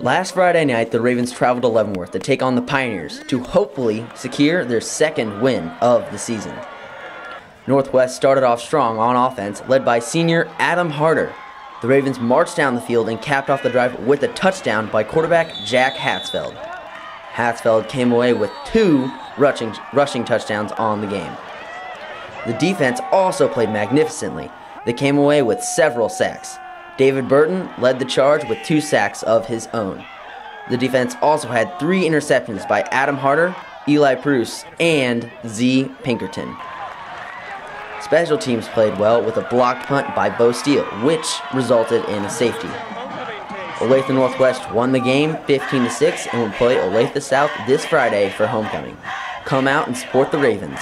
Last Friday night, the Ravens traveled to Leavenworth to take on the Pioneers to hopefully secure their second win of the season. Northwest started off strong on offense, led by senior Adam Harder. The Ravens marched down the field and capped off the drive with a touchdown by quarterback Jack Hatzfeld. Hatzfeld came away with two rushing, rushing touchdowns on the game. The defense also played magnificently. They came away with several sacks. David Burton led the charge with two sacks of his own. The defense also had three interceptions by Adam Harder, Eli Bruce, and Z. Pinkerton. Special teams played well with a blocked punt by Bo Steele, which resulted in a safety. Olathe Northwest won the game 15 6 and will play Olathe South this Friday for homecoming. Come out and support the Ravens.